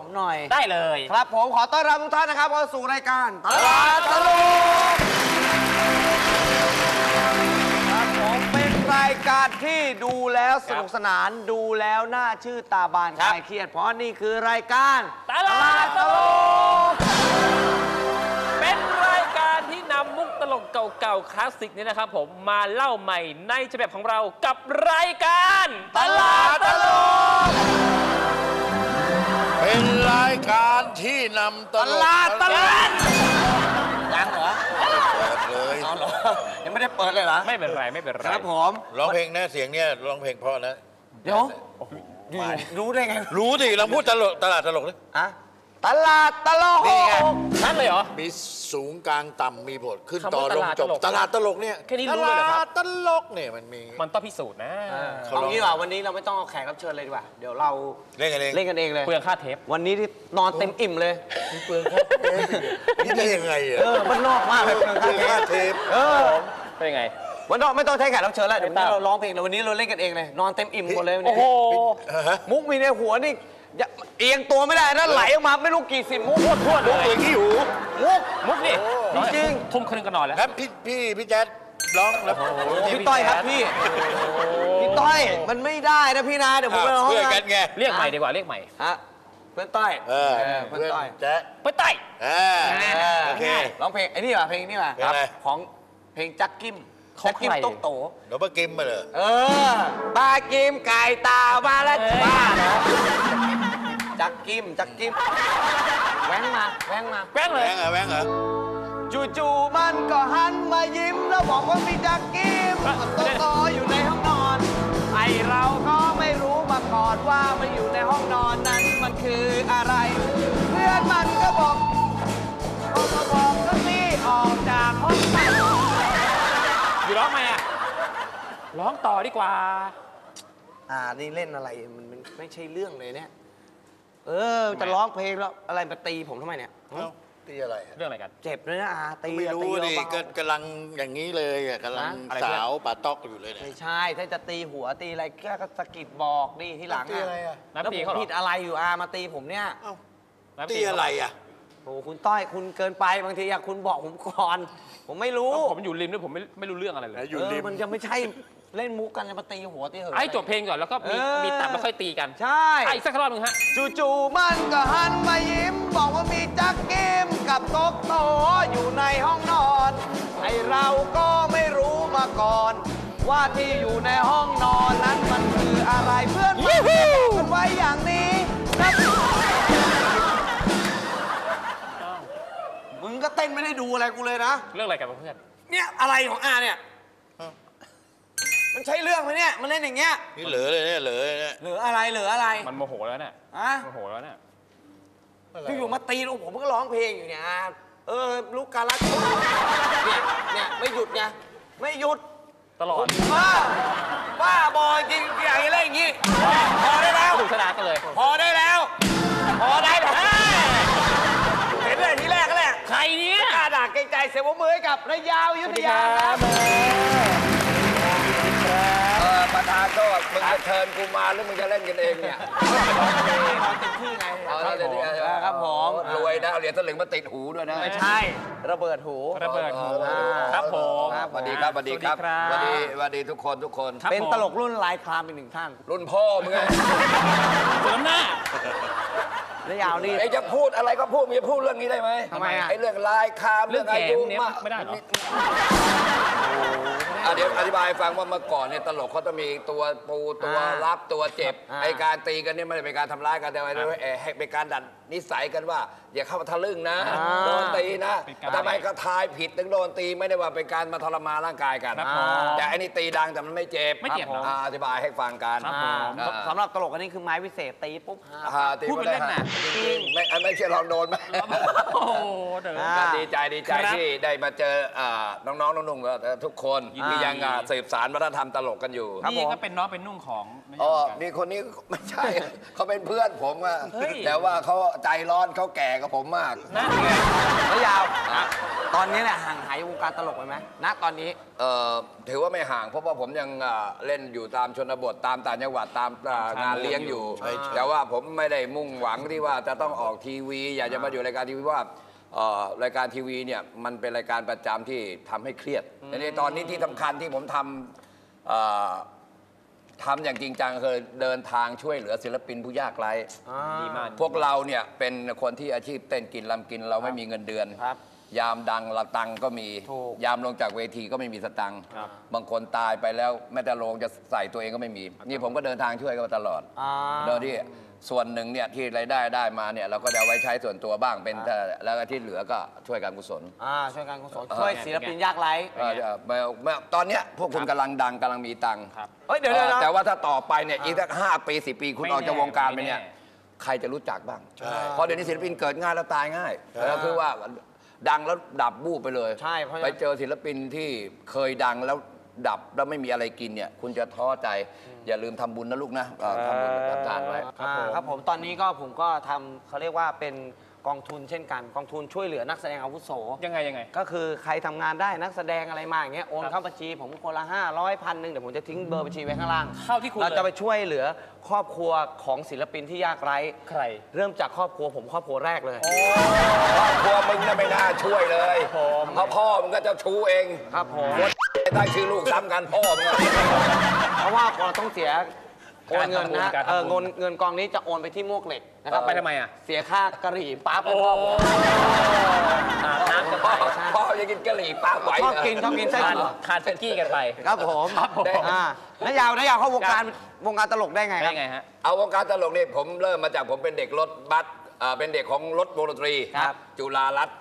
ผมหน่อย ได้เลยครับผมขอต้อนรับทุกท่านนะครับเข้าสู่รายการตลาดตลกครับผมเป็นรายการที่ดูแล้วสนุกสนานดูแล้วน่าชื่อตาบานคลายเครียด เพราะนี่คือรายการตลาดตลกเป็นรายการที่นำมุกตลกเก่าๆคลาสสิกนี้นะครับผมมาเล่าใหม่ในฉบับของเรากับรายการตลาดตลก เป็นรายการที่นำตตลก ลาดตลาดยังเหรอเปิดเลยเอาเหรอยังไม่ได้เปิดเลยเหรอไม่เป็นไรไม่เป็นไรครับผมร้องเพลงนะเสียงเนี่ยร้องเพลงเพราะนะเดี๋ยวอยู่รู้ได้ไงรู้ดิเราพูดตลกตลาดตลกเลยอะ ตลาดตลกนี่ไง นั่นเลยเหรอ มีสูงกลางต่ำมีบทขึ้นคำต่อว่าลตงลาดจบตลกตลาดตลกเนี่ยแค่นี้รู้เลยเหรอครับ ตลาดตลกเนี่ยมันมี มันต้องพิสูจน์นะเขาเอาร้อง งี้ดีกว่าวันนี้เราไม่ต้องเอาแขกรับเชิญเลยดีกว่า เดี๋ยวเราเล่นกันเองเล่นกันเองเลย เปลืองค่าเทป วันนี้ที่นอนเต็มอิ่มเลย เปลืองครับนี่ได้ยังไงอะเออมันนอกมากเลยเปลืองค่าเทปเออเป็นยังไง วันนอกไม่ต้องใช้แขกรับเชิญแล้วเดี๋ยววันนี้ไม่ต้องเราร้องเพลงเลยวันนี้เราเล่นกันเองเลย นอนเต็มอิ่มหมดเลยวันโอ้นี้โหฮะมุกมีในหัวนี่ อย่าเอียงตัวไม่ได้นะไหลออกมาไม่รู้กี่สิบมุกพวดพวดเลยเปลืองขี้หูมุกมุกนี่จริงทุ่มครึ่งก็นอนแล้ว ครับพี่พี่พี่แจ๊ดร้องแล้วพี่ต้อยครับพี่พี่ต้อยมันไม่ได้นะพี่นะเดี๋ยวผมไปร้องเพื่อนนะกันไงเรียกใหม่ดีกว่าเรียกใหม่ฮะเพื่อนต้อยเออเพื่อนเพื่อนต้อยแจ๊ดไปไต่เออโอเค ร้องเพลงไอ้นี่ว่ะเพลงนี่ว่ะเพลงอะไร ของเพลงจักกิ้ม ของจักกิ้มใครโต๊ะโตหนูปากิมมาเลยเออปลากิมไก่ตามาแล้วบ้าเหรอจักกิ้มจักกิ้มแว้งมาแว้งมาแป้งเลแว้ยงเหรอแว้งเหรอจู่ๆมันก็หันมายิ้ม แล้วบอกว่ามีจักกิ้มโต๊ะโตอยู่ในห้องนอน ไอเราก็ไม่รู้มาก่อนว่ามันอยู่ในห้องนอนนั้นมันคืออะไร เพื่อนมันก็บอกพอมาบอกก็รีบออกจากห้องไป อยู่ร้องไหมอะ ร้องต่อดีกว่า อ่า นี่เล่นอะไร มันมันไม่ใช่เรื่องเลยเนี่ย เออ จะร้องเพลงแล้วอะไรมาตีผมทำไมเนี่ยเอ้าตีอะไรอะเรื่องอะไรกัน เจ็บเลยนะอาตีไม่อะรู้ตีดิเบาๆ ก็กำลังอย่างนี้เลยอะกำลังอะไรเพื่อน สาวป่าตอกอยู่เลยเนี่ย ไม่ใช่ ถ้าจะตีหัวตีอะไรก็สะกิดบอกดิที่หลังตีอะไรอะน้ำแล้วตีผมเขาเหรอ ผิดอะไรอยู่อามาตีผมเนี่ยเอ้าน้ำตีอะไรอะ โอ้คุณต้อยคุณเกินไปบางทีอยากคุณบอกผมก่อน ผมไม่รู้ผมอยู่ริมด้วยผมไม่ไม่รู้เรื่องอะไรเลย อยู่เออริม มันจะไม่ใช่ เล่นมุกกันจะมาตีหัวตีเหิน ไอ้จบเพลงก่อนแล้วก็มีเออ มีตัดแล้วค่อยตีกันใช่ไอ้อีกสักรอบหนึงฮะ จู่ๆมันก็หันมายิ้ม บอกว่ามีจักเกมกับโต๊ะโตอยู่ในห้องนอน ไอเราก็ไม่รู้มาก่อน ว่าที่อยู่ในห้องนอนนั้นมันคืออะไรเพื่อนมันบอกกันไว้อย่างนี้นะมึงก็เต้นไม่ได้ดูอะไรกูเลยนะ เรื่องอะไรกันวะเพื่อน เนี่ยอะไรของอาเนี่ยเอ้า มันใช่เรื่องไหมเนี่ย มันเล่นอย่างเงี้ย นี่เหลือเลยเนี่ยเหลือเลยเนี่ยเหลืออะไรเหลืออะไรมันโมโหแล้วเนี่ยอะโมโหแล้วเนี่ยอยู่ๆมาตีลูกผมก็ร้องเพลงอยู่เนี่ยอาเออลูกกาลัดเนี่ยเนี่ยไม่หยุดไงไม่หยุดตลอดบ้าบ้าบอจริงอย่างนี้เล่นอย่างนี้พอได้แล้วถูกชนะกันเลย พอได้แล้ว พอได้แล้วเห็นเลยทีแรกก็แหละใครเนี่ยกล้าด่าเกรงใจเสียบมือให้กับระยาวยุทธยาครับเออ ประธานโทษมึงจะเชิญกูมาหรือมึงจะเล่นกันเองเนี่ยเต็มที่ไงเอาเล่นเนี่ยครับผมรวยนะเอาเหรียญสลึงมาติดหูด้วยนะไม่ใช่ ระเบิดหูระเบิดหูอ่าครับผมครับสวัสดีครับสวัสดีครับสวัสวัสสดีดีครับสวัสดีทุกคนทุกคนครับเป็นผมตลกรุ่นลายครามอีกหนึ่งท่าน รุ่นพ่อมึงไงเสริมหน้า ระยาวนี่ ไอ้จะพูดอะไรก็พูดมีจะพูดเรื่องนี้ได้ไหมทำไมอะ ไอ้เรื่องลายคามเรื่องอายุเนี่ยมาก ไม่ได้หรอ อะเดี๋ยวอธิบายให้ฟังว่าเมื่อก่อนเนี่ยตลกเขาจะมีตัวปูตัวอ่ารับตัวเจ็บอ่าไอการตีกันเนี่ยไม่ได้เป็นการทำร้ายกันแต่ว่าเอ่อให้เป็นการดัด นิสัยกันว่า อย่าเข้ามาทะลึ่งนะอ่าโดนตีนะเป็นการ ทำไมก็ทายผิดถึงโดนตีไม่ได้ว่าเป็นการมาทรมานร่างกายกัน ครับผมแต่อันนี้ตีดังแต่มันไม่เจ็บไม่เจ็บเหรออ่าอธิบายให้ฟังกัน ครับอ่าอ่า สำหรับตลกอันนี้คือไม้วิเศษตีปุ๊บหา อ่าตีพูดเป็นเล่นน่ะ จริงๆไม่อันไม่เชื่อลองโดนไหม โอ้โหเดี๋ยว อ่าก็ดีใจดีใจครับที่ได้มาเจออ่าน้องๆนุ่งๆทุกทุกคนยินดี ที่ยังอะสืบสารวัฒนธรรมตลกกันอยู่นี่ก็เป็นน้องเป็นนุ่งของไม่ใช่อ๋อเหมือนกัน มีคนนี้ไม่ใช่ เขาเป็นเพื่อนผมอะเฮ้ยแต่ว่าเขาใจร้อนเขาแก่กับผมมากนั่นไงแล้วยาว ตอนนี้เนี่ยห่างหายวงการตลกไปไหมณตอนนี้ เอ่อถือว่าไม่ห่างเพราะว่าผมยังอ่าเล่นอยู่ตามชนบทตามต่างจังหวัดตามอ่างานเลี้ยงอยู่ใช่ใช่แต่ว่าผมไม่ได้มุ่งหวังที่ว่าจะต้องออกทีวี อยากจะมาอยู่รายการทีวีว่าเอ่อรายการทีวีเนี่ยมันเป็นรายการประจำที่ทำให้เครียดแต่ในตอนนี้ที่สำคัญที่ผมทำเอ่อ ทำอย่างจริงจังคือเดินทางช่วยเหลือศิลปินผู้ยากไร้ดีมากพวกเราเนี่ยเป็นคนที่อาชีพเต้นกินลำกินเราไม่มีเงินเดือนครับยามดังละตังก็มีถูกยามลงจากเวทีก็ไม่มีสตังค์ครับ บางคนตายไปแล้วแม้แต่โรงจะใส่ตัวเองก็ไม่มี นี่ผมก็เดินทางช่วยกันมาตลอด อ่า โดยที่ ส่วนหนึ่งเนี่ยที่รายได้ได้มาเนี่ยเราก็จะเอาไว้ใช้ส่วนตัวบ้างเป็นแต่แล้วก็ที่เหลือก็ช่วยการกุศลอ่าช่วยการกุศลช่วยศิลปินยากไร้เอ่อเอ่อไม่ไม่ตอนเนี้ยพวกคุณกำลังดังกำลังมีตังค์ครับเฮ้ยเดี๋ยวเดี๋ยวเอ่อเดี๋ยวแต่ว่าถ้าต่อไปเนี่ยอีกสักห้าปีสิปีคุณไม่ออกจากแน่วงการไปเนี่ย ไม่แน่ ใครจะรู้จักบ้างใช่เพราะเดี๋ยวนี้ศิลปินเกิดง่ายแล้วตายง่ายแล้วคือว่าดังแล้วดับบูบไปเลย ใช่เพราะฉะไปนั้นเจอศิลปินที่เคยดังแล้ว ดับแล้วไม่มีอะไรกินเนี่ย คุณจะท้อใจ อย่าลืมทำบุญนะลูกนะเอ่อทำบุญทำทานไว้ อ่าครับผมตอนนี้ก็ผมก็ทำเขาเรียกว่าเป็นกองทุนเช่นกัน กองทุนช่วยเหลือนักแสดงอาวุโส ยังไงยังไง ก็คือใครทำงานได้นักแสดงอะไรมาอย่างเงี้ยโอนเข้าบัญชี ผมคนละ5 0 0พันหนึ่งเดี๋ยวผมจะทิ้งเบอร์บัญชีไว้ข้างล่างเข้าที่คุณเราเลยจะไปช่วยเหลือครอบครัวของศิลปินที่ยากไร้ ใคร เริ่มจากครอบครัวผมครอบครัวแรกเลย ครอบครัวมึงน่ะไม่น่าช่วยเลยผมเพราะพ่อมึงก็เจะชูเอง ครับผม ตั้งชื่อลูกซ้ำกันพ่อมึงอะเพราะว่าเราต้องเสียโอนเงินนะการทำบุญ เออเงินเงินกองนี้จะโอนไปที่มวกเหล็กนะครับไปทำไมอะเสียค่ากะหรี่ปั๊บโอ้ให้พ่อผมอาบน้ำกันไปพ่อพ่อจะกินกะหรี่ปลาไหวชอบกินชอบกินไส้ทานอั่วทานเฟกกี้กันไป ครับผมครับผม อ่าแล้วยาวแล้วยาวเข้าวงการวงการตลกได้ไงคได้รับ ไงฮะ เอาวงการตลกนี่ผมเริ่มมาจากผมเป็นเด็กรถบัส อ่าเป็นเด็กของรถวงดนตรีครับจุฬารัตน์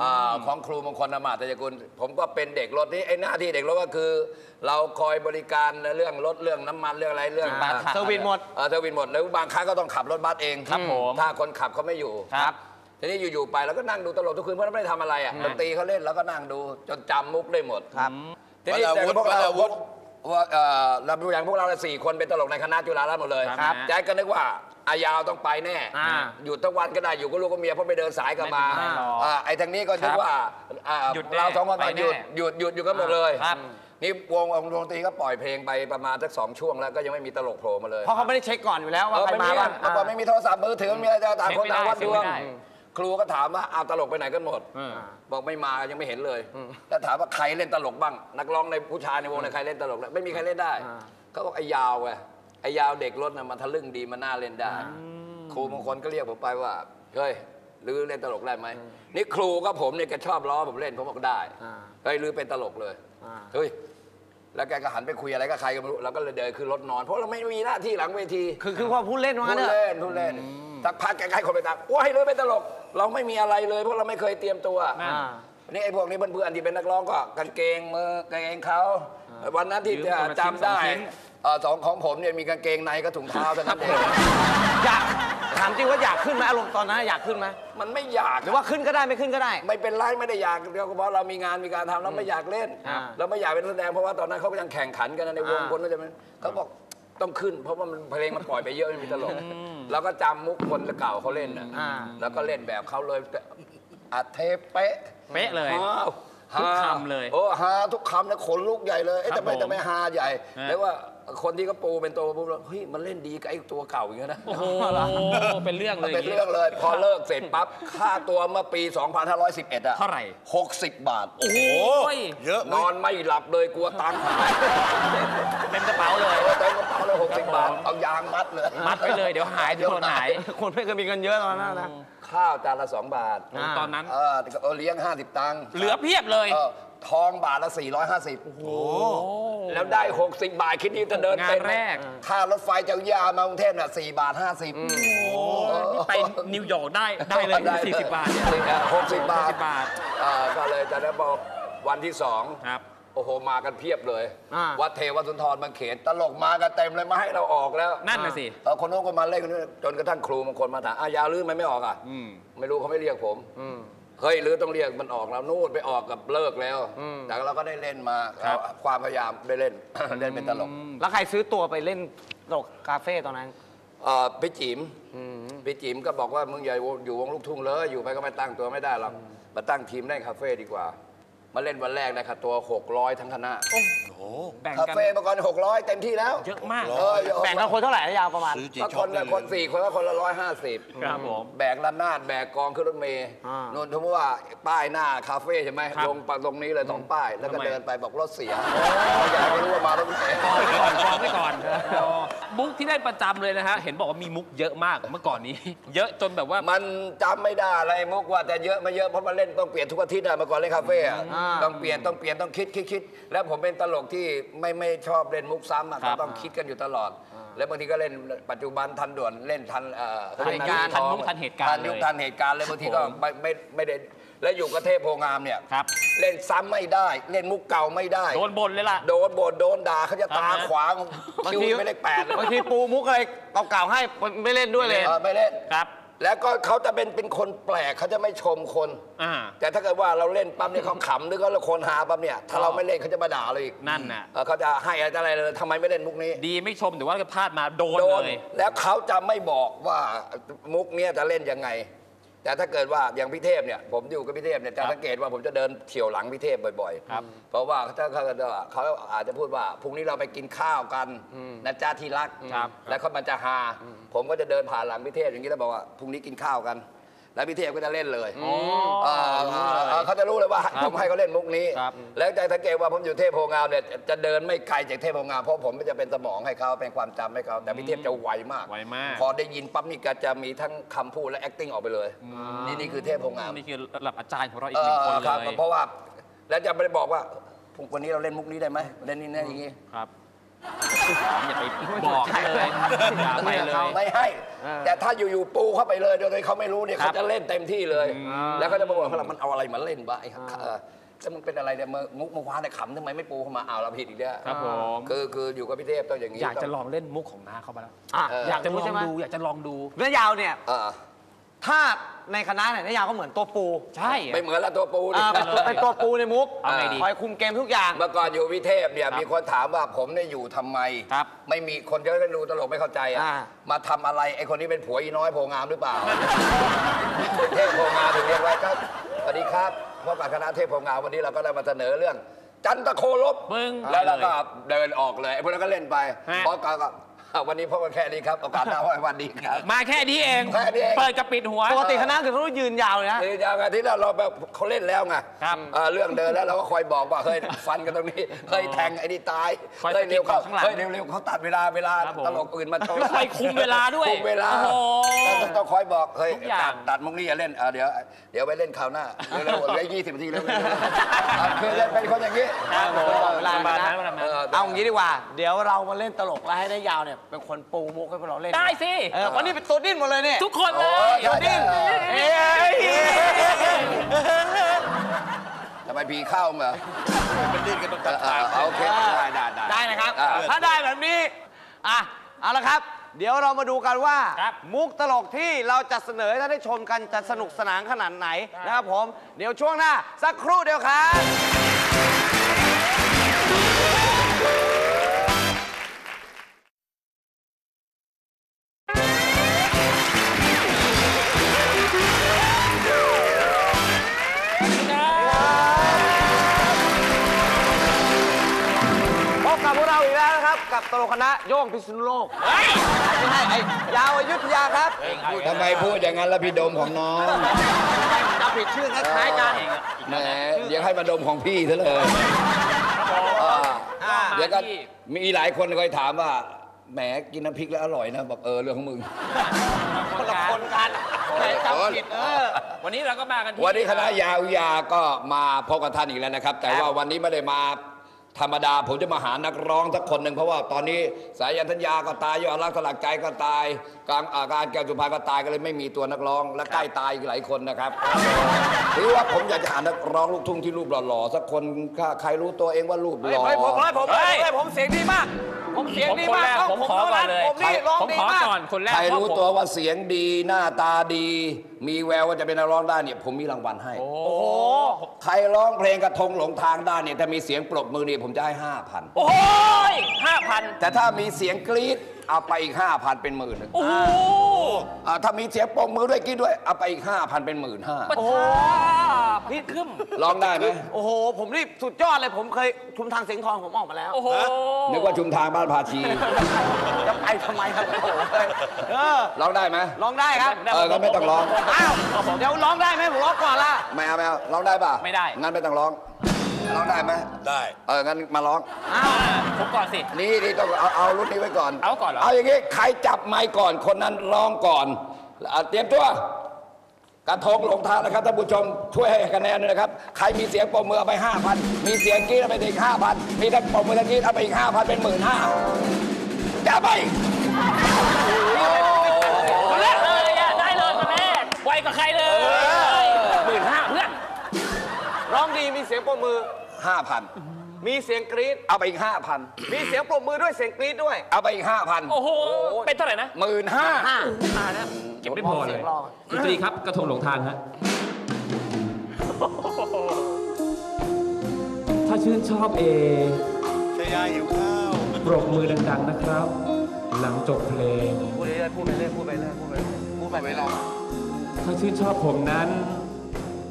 อ่าของครูมงคลอมาตยกุลผมก็เป็นเด็กรถนี่ไอ้หน้าที่เด็กรถก็คือ เราคอยบริการเรื่องรถเรื่องน้ำมันเรื่องอะไรเรื่องอ่า service หมด เออ service หมดแล้วบางครั้งก็ต้องขับรถบัสเองครับผม ถ้าคนขับเขาไม่อยู่ ครับ ทีนี้อยู่ๆไปแล้วก็นั่งดูตลกทุกคืนเพราะเราไม่ได้ทำอะไรอะดนตรีเขาเล่นแล้วก็นั่งดูจนจำมุกได้หมดครับทีนี้วราวุธแต่พวกเราวราวุธว่าเอ่อเราดูอย่างพวกเราเนี่ยสี่คนเป็นตลกในคณะจุฬารัตน์หมดเลยครับแจ๊คก็นึกว่า อายาวต้องไปแน่อ่าอยู่ทั้งวันก็ได้อยู่ก็ลูกก็เมียเพราะไปเดินสายกลับมาไม่หรอกอ่าไอ้ทางนี้ก็นึกว่าอ่าหยุดแน่เราสองคนก็ไปแน่หยุดหยุดหยุดอยู่กันหมดเลยครับ นี่วงวงดนตรีก็ปล่อยเพลงไปประมาณสักสองช่วงแล้วก็ยังไม่มีตลกโผล่มาเลย เพราะเขาไม่ได้เช็คก่อนอยู่แล้วว่าเออใครไม่มามีบ้างเมื่อก่อนไม่มีโทรศัพท์มือถือไม่มีอะไรต่างคนต่างวัดดวงเช็คไม่ได้ ครูก็ถามว่าเอาตลกไปไหนกันหมดอืมบอกไม่มายังไม่เห็นเลย แล้วถามว่าใครเล่นตลกบ้าง นักร้องในผู้ชายในวงในใครเล่นตลกได้ไม่มีใครเล่นได้อ่าเขาบอกไอ้ยาวไงไอ้ยาวเด็กรถน่ะมันทะลึ่งดีมันน่าเล่นได้ ครูบางคนก็เรียกผมไปว่า เฮ้ยลือเล่นตลกได้ไหม นี่ครูก็ผมเนี่ยแกชอบล้อผมเล่นผมบอกได้อ่าเฮ้ยลือเป็นตลกเลยอ่าเฮ้ย แล้วแกก็หันไปคุยอะไรกับใครก็ไม่รู้เราก็เลยเดินขึ้นรถนอน เพราะเราไม่มีหน้าที่หลังเวที คือคือว่าพูดเล่นว่าพูงั้ดนเถอะเล่นพูดเล่นสักพักแกให้คนไปตามโอ้ยเลยเป็นตลก เราไม่มีอะไรเลยเพราะเราไม่เคยเตรียมตัวนั่นอ่า นี่ไอ้พวกนี้เพื่อนๆที่เป็นนักร้องก็กางเกงมือกางเกงเขาวันนั้นที่ยืมคนละจำได้ชิ้นสองชิ้น เอ่อสองของผมเนี่ยมีกางเกงในกับถุงเท้าเท่านั้นเองอยากถามจริงว่าอยากขึ้นไหมอารมณ์ตอนนั้นอยากขึ้นไหมมันไม่อยากหรือว่าขึ้นก็ได้ไม่ขึ้นก็ได้ ไม่เป็นไรไม่ได้อยากเดียวเพราะเรามีงานมีการทำเราไม่อยากเล่น อ่าเราไม่อยากเป็นนักแสดงเพราะว่าตอนนั้นเขาก็ยังแข่งขันกันนะในวงอ่า คนก็จะเป็นเขาบอกต้องขึ้น เพราะว่ามันเพลงมันปล่อยไปเยอะมันมีตลกเราก็จำมุกคนเก่าเขาเล่นน่ะอ่าแล้วก็เล่นแบบเขาเลยอัดเทปเป๊ะ เป๊ะเลยฮา ทุกคำเลย โอ้ฮาทุกคำนะขนลุกใหญ่เลยเอ๊ะครับทำไมผมทำไมฮาใหญ่ฮะ แล้วว่าคนที่เขาปูเป็นตัวปุ๊บแล้วเฮ้ยมันเล่นดีกับไอ้ตัวเก่าอย่างเงี้ยนะโอ้โหเป็นเรื่องเลยเป็นเรื่องเลย พอเลิกเสร็จปั๊บค่าตัวเมื่อปี 2511อะเท่าไหร่ 60 บาท โอ้โหเยอะนอนไม่หลับเลยกลัวตังค์หายเต็มกระเป๋าเลย เออเต็มกระเป๋าเลย60 บาท เอายางมัดเลย มัดไว้เลยเดี๋ยวหายเดี๋ยวคนหายคนไม่เคยมีเงินเยอะตอนนั้นนะข้าวจานละ 2 บาทอ่าตอนนั้นเออเออเลี้ยง 50 ตังค์ เหลือเพียบเลยเออทองบาทละ 450โอ้แล้วได้ 60 บาท คิดดีจะเดินงานเต้นแรก ค่ารถไฟจากยามากรุงเทพน่ะ4บาท 50นี่ไปนิวยอร์กได้ได้เลย40 บาทเนี่ยหกสิบบาท60บาทอ่าก็เลยจะได้บอกวันที่สองครับ โอ้โห มากันเพียบเลย อ่า วัดเทวสุนทรบางเขนตลกมากันเต็มเลยมาให้เราออกแล้วนั่นน่ะสิ เออคนโน้นก็มาเล่นคนนี้จนกระทั่งครูบางคนมาถามอายาวลืมไหมไม่ออกอะ อืม ไม่รู้เขาไม่เรียกผมอืม เฮ้ยหรือต้องเรียกมันออกแล้วนู่นไปออกกับเลิกแล้ว แต่เราก็ได้เล่นมาครับ เอาความพยายามได้เล่น เล่นเป็นตลกแล้วใครซื้อตัวไปเล่นตลกคาเฟ่ตอนนั้น เอ่อพี่จิ๋มพี่จิ๋มก็บอกว่ามึงอย่าอยู่วงลูกทุ่งเลยอยู่ไปก็ไม่ตั้งตัวไม่ได้หรอกมาตั้งทีมเล่นคาเฟ่ดีกว่า มาเล่นวันแรกนะครับตัว 600 ทั้งคณะ แบ่งคากันเฟ่เมื่อก่อน600 เต็มที่แล้วเยอะมาก เออแบ่งกันคนเท่าไหร่นะยาวประมาณ ซื้อจีก็ช็คอปนได้ละเลคนยสี่คนละคนละร้อยห้าสิบครับผมแบกระนาดแบกกองขึ้นรถเมย์อ่านนทมติว่าป้ายหน้าคาเฟ่ใช่ไหมครับลงปตรงนี้เลยสองป้าย แล้วก็ทำไม เดินไปบอกรถเสียเขาอยากให้รู้ว่ามารถเสียกองไว้ก่อนกองไว้ก่อน มุกที่ได้ประจำเลยนะฮะ เห็นบอกว่ามีมุกเยอะมากเมื่อก่อนนี้ เยอะจนแบบว่า มันจำไม่ได้อะไรมุกว่าแต่เยอะไม่เยอะเพราะมันเล่นต้องเปลี่ยนทุกอาทิตย์อะเมื่อก่อนเล่นคาเฟ่อะอ่าต้องเปลี่ยนต้องเปลี่ยนต้องคิดคิดคิดแล้วผมเป็นตลกที่ไม่ไม่ชอบเล่นมุกซ้ำอะครัก็บต้องคิดกันอยู่ตลอด แล้วบางทีก็เล่นปัจจุบันทันด่วนเล่นทันเอ่อทันเหตุการณ์ทันยุคทันเหตุการณ์ทันยุคเลยทันเหตุการณ์เลยบางทีก็ผมไม่ไม่ไม่ได้ แล้วอยู่กับเทพโพงามเนี่ยครับ เล่นซ้ำไม่ได้ เล่นมุกเก่าไม่ได้ โดนบ่นเลยล่ะ โดนบ่นโดนด่าเขาจะตาครับขวางบางคิวทีไม่ได้แปดเลยบางทีปูมุกอะไรเก่าๆให้ไม่เล่นด้วยเลยเออไม่เล่น ครับ แล้วก็เขาจะเป็นเป็นคนแปลกเขาจะไม่ชมคน อ่า แต่ถ้าเกิดว่าเราเล่นปั๊บเนี่ยเขาขำหรือก็เราคนหาปั๊บเนี่ยถ้าเราไม่เล่นเขาจะมาด่าเราอีกนั่นน่ะ เออเขาจะให้อะไรเลยทำไมไม่เล่นมุกนี้ ดีไม่ชมแต่ว่าพลาดมาโดนโดนเลย แล้วเขาจะไม่บอกว่ามุกเนี้ยจะเล่นยังไง แต่ถ้าเกิดว่าอย่างพี่เทพเนี่ยผมอยู่กับพี่เทพเนี่ยจะครับสังเกตว่าผมจะเดินเฉียวหลังพี่เทพบ่อยๆครับเพราะว่าถ้าเขาเขาอาจจะพูดว่าพรุ่งนี้เราไปกินข้าวกันนะจ๊ะที่รักครับแล้วเขามันจะฮาผมก็จะเดินผ่านหลังพี่เทพอย่างนี้แล้วบอกว่าพรุ่งนี้กินข้าวกัน แล้วพี่เทพก็จะเล่นเลยอ๋อเอ่อเอ่อเขาจะรู้เลยว่าผมให้เขาเล่นมุกนี้ ครับ แล้วจะสังเกตว่าผมอยู่เทพโพงามเนี่ยจะเดินไม่ไกลจากเทพโพงามเพราะผมจะเป็นสมองให้เขาเป็นความจำให้เขาแต่พี่เทพจะไวมาก ไวมาก พอได้ยินปั๊บนี่ก็จะมีทั้งคำพูดและ acting ออกไปเลย นี่นี่คือเทพโพงาม นี่คือระดับอาจารย์ของเราอีเอกหนึ่งคนอครับเลยเพราะว่าแล้วจะไปบอกว่าพรุ่งวันนี้เราเล่นมุกนี้ได้ไหมเล่นนี่นะอย่างงี้ครับ อย่าไปบอกเขาเลยอย่าไปเลยไม่ให้แต่ถ้าอยู่ๆปูเข้าไปเลยโดยเขาไม่รู้เนี่ยครัเขาบจะเล่นเต็มที่เลยแล้วเขาจะบอกว่ามันเอาอะไรมาเล่นบ้าไอ้เออแล้วมันเป็นอะไรเนี่ยมึงมุกเมื่อวานเนี่ยขำทำไมไม่ปูเข้ามาเอาวเราผิดอีกแล้วครับผม คือคืออยู่กับพี่เทพต้องอย่างนี้อยากจะต้ลองเล่นมุกของน้าเข้ามาแล้ว อะเอออยากจะลองใช่ไหมดูอยากจะลองดูเนื้อยาวเนี่ย เออ ถ้าในคณะเนี่ยเนื้อยาวก็เหมือนตัวปูใช่ไม่เหมือนละตัวปูอ่านี่เป็นตัวปูในมุกเอาไงดี คอยคุมเกมทุกอย่าง เมื่อก่อนอยู่พี่เทพเนี่ยครับมีคนถามว่าผมเนี่ยอยู่ทำไม ครับ ไม่มีคนจะได้รู้ตลกไม่เข้าใจอะอ่า มาทำอะไรไอ้คนนี้เป็นผัวอีน้อยโพงามหรือเปล่า เทพโพงามถึงเรียกไว้ครับสวัสดีครับพบกับคณะเทพโพงามวันนี้เราก็ได้มาเสนอเรื่อง จันทโคลบปึ้งแล้วเราก็เดินออกเลยไอ้พวกนั้นก็เล่นไปฮะ พอก็ วันนี้พบกันแค่นี้ครับ โอกาสหน้าไว้วันดีครับ มาแค่นี้เอง แค่นี้เอง เปิดกระปิดหัว ปกติคณะคือเขาต้องยืนยาวเลยนะคืออย่างอาทิตย์ละเราแบบเขาเล่นแล้วไงครับเอ่อเรื่องเดินแล้วเราก็คอยบอกว่าเฮ้ยฟันกันตรงนี้เฮ้ยแทงไอ้นี่ตายคอยเฮ้ยเร็วเขาสะกิดข้างหลังเฮ้ยเร็วๆเขาตัดเวลาเวลาครับผมตลกอื่นมาโชว์คอยคุมเวลาด้วยคุมเวลาโอ้โหต้องต้องคอยบอกเฮ้ยทุกอย่าง ตัดตัดมุกนี่อย่าเล่นเออเดี๋ยวเดี๋ยวไปเล่นคราวหน้าเร็วๆเหลือยี่สิบนาทีแล้วคือจะเป็นคนอย่างนี้ ครับผมเวลาประมาณนะนั้นประมาณนั้นเอางี้ดีกว่า เดี๋ยวเรามาเล่นตลกแล้วให้ได้ยาวเนี่ยเป็นคนปูมุกให้พวกเราเล่นได้สิเออวันนี้เป็นตัวดิ้นหมดเลยเนี่ยทุกคนเลโอ้ยยได้ได้เอ้ยทำไมผีเข้าเหรอเป็นดิ้นกันต้องเอตัดอเอขาอดเอาโอเคได้ได้ได้ได้นะครับอ่าถ้าได้แบบนี้ อะ เอาละครับ เดี๋ยวเรามาดูกันว่าครับมุกตลกที่เราจะเสนอให้ท่านได้ชมกันจะสนุกสนานขนาดไหนนะครับผม เดี๋ยวช่วงหน้า สักครู่เดียวครับ คณะโย่งพิษณุโลกไม่ใช่ไอ้ยาวอยุธยาครับทำไมพูดอย่างนั้นล่ะพี่ดมของน้องจำผิดชื่อคล้ายๆกันแหมเดี๋ยวให้มาดมของพี่ซะเลยอ่าอ่าเดี๋ยวก็มีหลายคนเคยถามว่าแหมกินน้ำพริกแล้วอร่อยนะบอกเออเรื่องของมึงคนละคนกันแหมจำผิดเออวันนี้เราก็มากันที่วันนี้คณะยาวิยาก็มาพบกับท่านอีกแล้วนะครับ แต่ว่าวันนี้ไม่ได้มา ธรรมดาผมจะมาหานักร้องสักคนหนึ่งเพราะว่าตอนนี้สายันธัญญาก็ตายยอดรักสลักใจก็ตายกลางอาการแก้วสุภาก็ตายก็เลยไม่มีตัวนักร้อง และใกล้ตายอีกหลายคนนะครับ หรือว่าผมอยากจะหานักร้องลูกทุ่งที่รูปหล่อๆสักคนถ้าใครรู้ตัวเองว่ารูปหเฮ้ยล่อ เฮ้ยผมเฮ้ยผมเฮ้ยผมเสียงดีมาก ผมเสียงผมดีคนมากแรกครับผมขอก่อนเลยผมนี่ร้องผมดีขอมากก่อนคนแรกใครเพาะรู้ผมตัวว่าเสียงดีหน้าตาดี มีแววว่าจะเป็นนักร้องได้เนี่ยผมมีรางวัลให้ โอ้โอ้โหใครร้องเพลงกระทงหลงทางได้เนี่ยถ้ามีเสียงปรบมือนี่ผมจะให้ห้าพันโอ้ยห้าพันแต่ถ้ามีเสียงกรี๊ดเอาไปอีกห้าพันเป็นหมื่นหนึ่งโอ้โหอ่า ถ้ามีเสียงปรบมือด้วยกรี๊ดด้วย เอาไปอีกห้าพันเป็นหมื่นห้าปะทาพี่ขึ้นร้องได้ไหมโอ้โห ผมนี่สุดยอดเลย ผมเคยชุมทางเสียงทองผมออกมาแล้ว โอ้โหนึกว่าชุมทางบ้านภาชี จะไปทำไมครับโอ้โหเออร้องได้ไหมร้องได้ครับเออก็ไม่ต้องร้องอ้าวเดี๋ยวร้องได้ไหมผมร้องก่อนละไม่เอาไม่เอาร้องได้ป่ะไม่ได้งั้นไม่ต้องร้อง ร้องได้ไหมได้ เอองั้นมาร้อง อ้าวผมก่อนสิ นี่นี่ต้องเอาเอารุ่นนี้ไว้ก่อน เอาก่อนเหรอ เอาอย่างงี้ใครจับไมค์ก่อนคนนั้นร้องก่อนอะเตรียมตัว กระทงหลงทางนะครับท่านผู้ชมช่วยให้คะแนนด้วยนะครับ ใครมีเสียงปรบมือเอาไปห้าพันมีเสียงกรี๊ดเอาไปอีกห้าพันมีทั้งปรบมือทั้งกรี๊ดเอาไปอีกห้าพันเป็นหมื่นห้าจะไป คนแรกเลยอะได้เลยคนแรกไวกว่าใครเลยหมื่นห้าเพื่อน ร้องดีมีเสียงปรบมือ ห้าพันมีเสียงกรี๊ดเอาไปอีกห้าพันมีเสียงปรบมือด้วยเสียงกรี๊ดด้วย เอาไปอีกห้าพันโอ้โห เป็นเท่าไหร่นะหมื่นห้าตายแล้วเก็บไม่พอเลยเสียงรอดนตรีครับกระทงหลงทางฮะถ้าชื่นชอบเอชายาหิวข้าวปรบมือดังๆนะครับ หลังจบเพลงพูดไปเรื่อยพูดไปเรื่อยพูดไปเรื่อยพูดไปเรื่อยพูดไปไม่รอถ้าชื่นชอบผมนั้น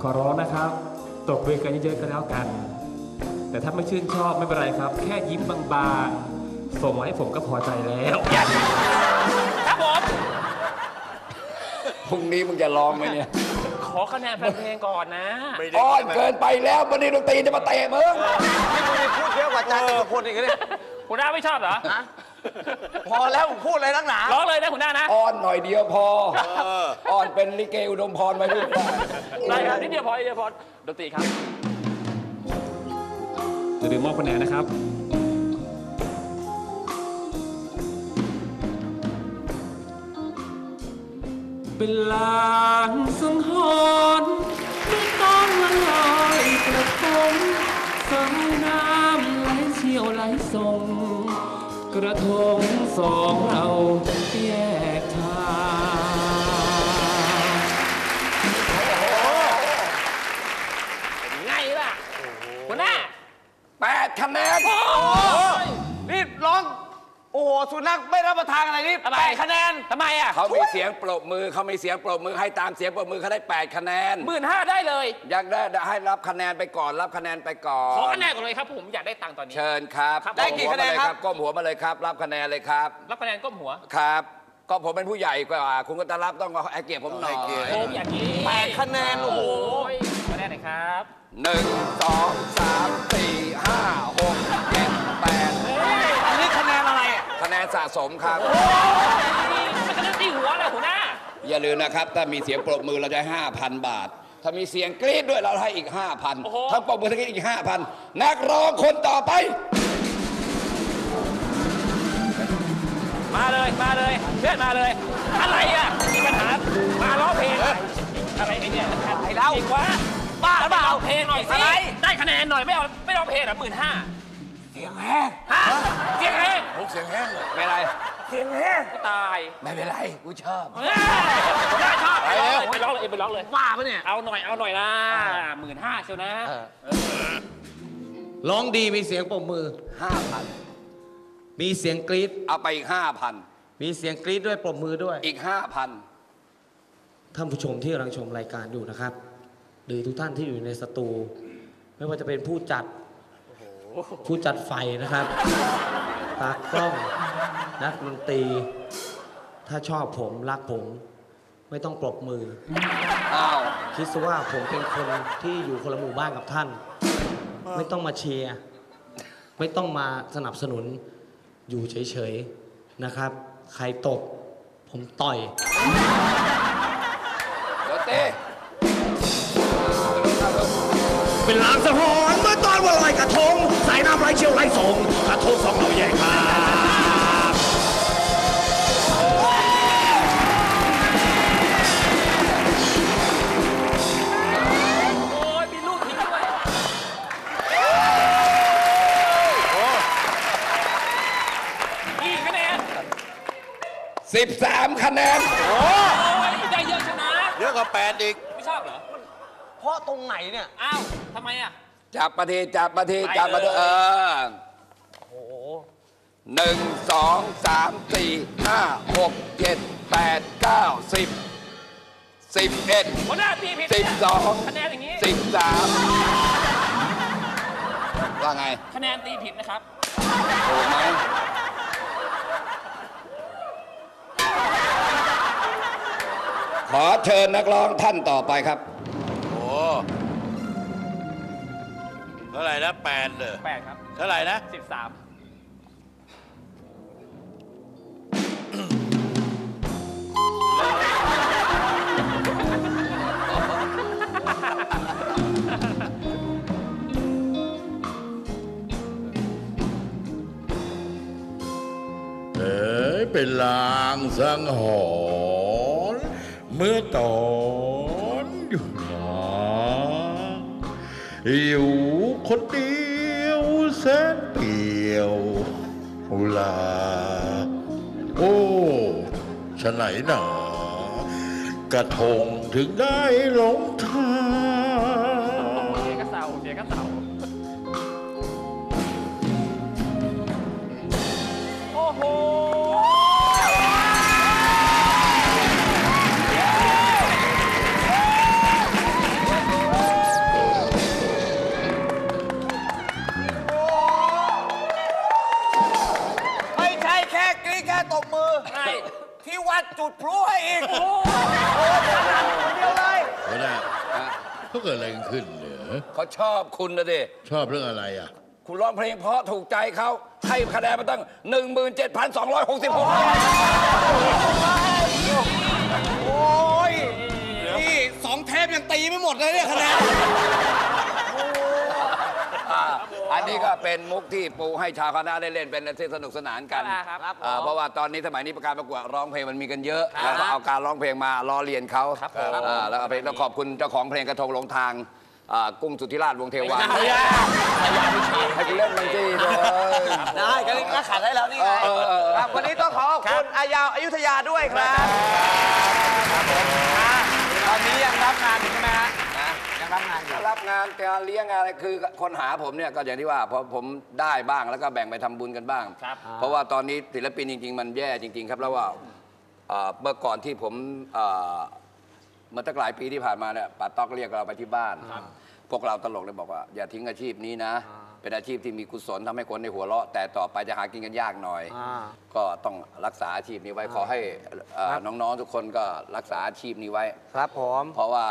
ขอร้องนะครับตบมือกันเยอะๆก็แล้วกัน แต่ถ้าไม่ชื่นชอบไม่เป็นไรครับ แค่ยิ้มบางๆ ส่งมาให้ผมก็พอใจแล้วครับผม พรุ่งนี้มึงจะร้องไหมเนี่ยขอคะแนนแฟนเพลงก่อนนะ ไม่ได้อ้อนเกินไปแล้ววันนี้ดนตรีจะมาเตะมึงนี่คุณนี่พูดเยอะกว่าอาจารย์เอกพลอีกเลยคุณหน้าไม่ชอบเหรอฮะพอแล้วพูดอะไรนักหนาร้องเลยนะคุณหน้านะ อ้อนหน่อยเดียวพอเอออ้อนเป็นลิเกอุดมพรไปพูดได้ได้ครับนิดเดียวพอนิดเดียวพอดนตรีครับ จะดื่มมอบคะแนนนะครับเป็นลางสังหรณ์ไม่ต้องละลอยกระทงสายน้ำไหลเชี่ยวไหลส่ง กระทงสองเรา คะแนน นี่ร้อง โอ้โหสุนัขไม่รับประทานอะไรนี่ทำไม แปดคะแนนทำไมอะเขามีเสียงปรบมือเขามีเสียงปรบมือให้ตามเสียงปรบมือเขาได้ 8 คะแนนหมื่นห้าได้เลยอยากได้ให้รับคะแนนไปก่อนรับคะแนนไปก่อนขอคะแนนก่อนเลยครับผมอยากได้ตังค์ตอนนี้ เชิญครับครับ ได้กี่คะแนนครับ ก้มหัวมาเลยครับ รับคะแนนเลยครับรับคะแนนก้มหัวครับ ก็ผมเป็นผู้ใหญ่กว่าคุณก็จะรับต้องให้เกียรติผมหน่อยให้เกียรติโอ้ยอย่างนี้แปดคะแนนโอ้โหยคะแนนหน่อยครับ หนึ่งสองสามสี่ห้าหกเจ็ดแปดอันนี้คะแนนอะไรอะคะแนนสะสมครับ มันจะตีหัวเลยหัวหน้า อย่าลืมนะครับ ถ้ามีเสียงปรบมือเราจะให้5,000 บาท ถ้ามีเสียงกรี๊ดด้วยเราให้อีก โอ้โห 5,000ทั้งปรบมือทั้งกรี๊ดอีก 5,000 นักร้องคนต่อไป มาเลยมาเลยเพื่อนมาเลย อะไรอะมีปัญหามาร้องเพลงอะไรไอ้เนี่ยไอ้เล่าอีกวะ บ้าเปล่าร้องเพลงหน่อยสิอะไร ได้คะแนนหน่อยไม่เอาไม่ร้องเพลงเหรอหมื่นห้าเสียงแห้งฮะเสียงแห้งพกเสียงแห้งเลยไม่เป็นไร เสียงแห้งกูตายไม่เป็นไรกูชอบ เฮ้ยได้ชอบไปร้องเลยไปร้องเลยไปร้องเลยบ้าปะเนี่ย เอาหน่อยเอาหน่อยนะหมื่นห้าเชียวนะร้องดีมีเสียงปรบมือ5,000มีเสียงกรี๊ดเอาไปอีกมีเสียงกรี๊ดด้วยปรบมือด้วย5,000อีกท่านผู้ชมที่กำลังชมรายการอยู่นะครับ หรือทุกท่านที่อยู่ในสตู ไม่ว่าจะเป็นผู้จัดผู้จัดไฟนะครับตากล้องนักดนตรี ถ้าชอบผมรักผม ไม่ต้องปรบมือ5,000อ้าวคิดซะว่าผมเป็นคนที่อยู่คนละหมู่บ้านกับท่าน ไม่ต้องมาเชียร์ไม่ต้องมาสนับสนุนอยู่เฉยๆนะครับ ใครตบผมต่อย เดี๋ยวเต้ เป็นลางสะหอนเมื่อตอนวันลอยกระทง สายน้ำไหลเชี่ยวไหลส่งกระทงสองเราแยกทางโอ้ยมีลูกทิ้งด้วยพ13 คะแนน โอ้ยได้เยอะชนะ เยอะกว่าแปดอีก ไม่ชอบเหรอ เพราะตรงไหนเนี่ย อ้าว ทำไมอะ จับมาทีจับมาทีไปจับมาทีเลย เออหนึ่งสองสามสี่ห้าหกเจ็ดแปดเก้าสิบสิบเอ็ด หัวหน้าตีผิดสิบสอง คะแนนอย่างนี้สิบสามว่าไงคะแนนตีผิดนะครับ ถูกไหมขอเชิญนักร้องท่านต่อไปครับ ท่าไหร่นะแปดเหรอแปดครับเท่าไหร่นะสิบสามเอ๋ยเป็นลางสังหรณ์เมื่อตอนอยู่หนาอยู่ คนเดียวแสนเปลี่ยวลา โอ้ฉะไหนหนากระทงถึงได้หลงทาง เสียกระเสาเสียกระเสา อบคุณนะดิชอบเรื่องอะไรอะ คุณร้องเพลงเพราะถูกใจเขาให้คะแนนมาตั้ง 17,266โอ้ยนี่สองเทปยังตีไม่หมดเลยเนี่ยคะแนนอ่าอันนี้ก็เป็นมุกที่ปูให้ชาวคณะได้เล่นเป็นที่สนุกสนานกันครับครับอ่าเพราะว่าตอนนี้สมัยนี้ประการประกวดร้องเพลงมันมีกันเยอะแล้วก็เอาการร้องเพลงมาล้อเลียนเขาครับผมอ่าแล้วเอาเพลงแล้วขอบคุณเจ้าของเพลงกระทงหลงทาง อ่ากุ้งสุธิราชวงศ์เทวันไม่ใช่ให้กูเล่นมันที่เลยได้ก็ก็ขัดได้แล้วนี่ไงครับวันนี้ต้องขอขอบคุณอายาวอยุธยาด้วยครับครับผมอะตอนนี้ยังรับงานอยู่ใช่ไหมฮะยังรับงานอยู่รับงานการเลี้ยงอะไรคือคนหาผมเนี่ยก็อย่างที่ว่าพอผมได้บ้างแล้วก็แบ่งไปทำบุญกันบ้าง เพราะว่าตอนนี้ศิลปินจริง ๆ มันแย่จริง ๆ ครับแล้วว่าเอ่อเมื่อก่อนที่ผมเอ่อ มื่อตั้งหลายปีที่ผ่านมาเนี่ยป้าต๊อกเรียกเราไปที่บ้าน พวกเราตลกเลยบอกว่า อย่าทิ้งอาชีพนี้นะ เป็นอาชีพที่มีกุศลทำให้คนในหัวเราะ แต่ต่อไปจะหากินกันยากหน่อยอ่าก็ต้องรักษาอาชีพนี้ไว้ขอให้เอ่อน้องๆทุกคนก็รักษาอาชีพนี้ไว้ ครับผมเพราะว่า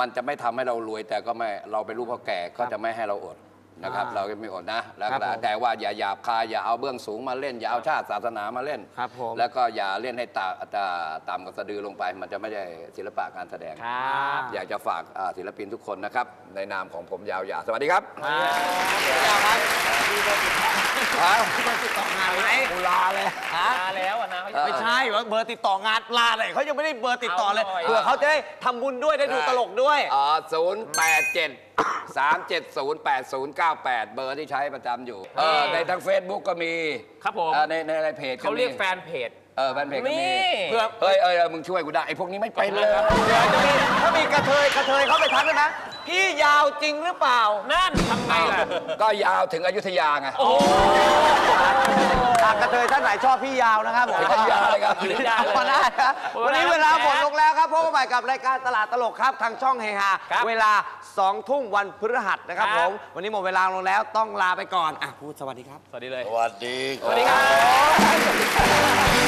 มันจะไม่ทำให้เรารวย แต่ก็ไม่เราเป็นลูกพ่อแก่ก็จะไม่ให้เราอด นะครับอ่าเราก็ไม่อดนะแล้วครับก็ผมแต่ว่าอย่าหยาบคายอย่าเอาเบื้องสูงมาเล่น อย่าเอาชาติศาสนามาเล่น ครับผม แล้วก็อย่าเล่นให้ตาตาต่ำกับสะดือลงไป มันจะไม่ได้ศิลปะการแสดง ครับ อยากจะฝากอ่าศิลปินทุกคนนะครับ ในนามของผมยาวหยาสวัสดีครับฮะติดต่องานไหมกูลาเลยฮะมาแล้วอะนะเขาเออไม่ใช่ว่าเบอร์ติดต่องานลาเลยเขายังไม่ได้เบอร์ติดต่อเลยเอาหน่อย เผื่อเขาจะได้ทำบุญด้วยได้ดูตลกด้วยศูนย์แปดเจ็ดสามเจ็ดศูนย์แปดศูนย์เก้าแปดเบอร์ที่ใช้ประจำอยู่เออในทาง Facebook ก็มีครับผม เอ่อในในในเพจเขาเรียกแฟนเพจ เออแฟนเพจก็มีนี่เพื่อเฮ้ยเอ้ยเอ้ยมึงช่วยกูได้ไอ้พวกนี้ไม่เป็นเลย เดี๋ยวจะมีถ้ามีกระเทยกระเทยเข้าไปทักด้วยนะ พี่ยาวจริงหรือเปล่า นั่นทำไงล่ะ ก็ยาวถึงอยุธยาไงโอ้อะกระเทยท่านไหนชอบพี่ยาวนะครับผมพี่ยาวเลยครับพี่ยาวเลย พอได้ครับวันนี้เวลาหมดลงแล้วครับพบกันใหม่กับรายการตลาดตลกครับทางช่องเฮฮาครับเวลา2ทุ่มวันพฤหัสนะครับคผรับ มวันนี้หมดเวลาลงแล้วต้องลาไปก่อนอะพูดสวัสดีครับ สวัสดีเลย สวัสดี สวัสดีครับ